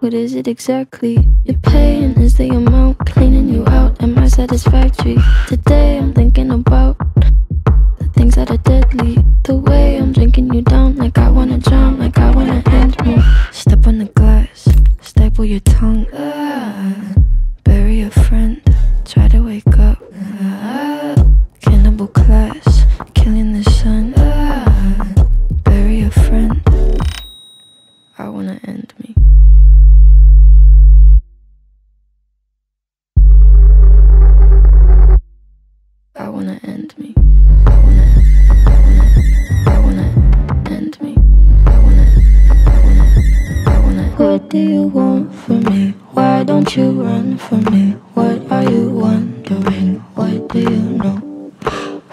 What is it exactly? Your pain is the amount cleaning you out. Am I satisfactory? Today I'm thinking about the things that are deadly. The way I'm drinking you down, like I wanna drown, like I wanna end What do you want from me? Why don't you run from me? What are you wondering? What do you know?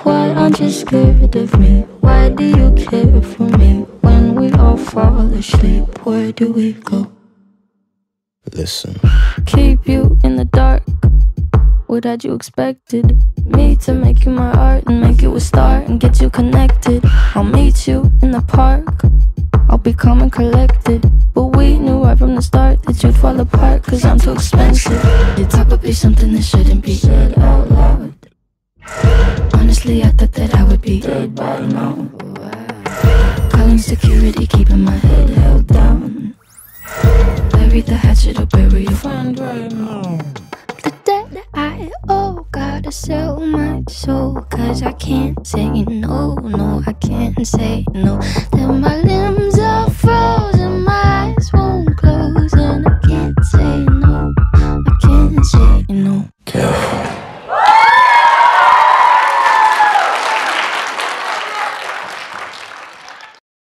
Why aren't you scared of me? Why do you care for me? When we all fall asleep, where do we go? Listen. keep you in the dark. What had you expected? Me to make you my art and make you a star and get you connected. I'll meet you in the park. I'll be calm and collected. Right from the start that you'd fall apart cause I'm too expensive. Would be something that shouldn't be said out loud. Honestly, I thought that I would be dead by now. Calling security, keeping my head held down. Bury the hatchet or bury your friend right now. The debt I owe, gotta sell my soul. Cause I can't say no, no, I can't say no. Then my limbs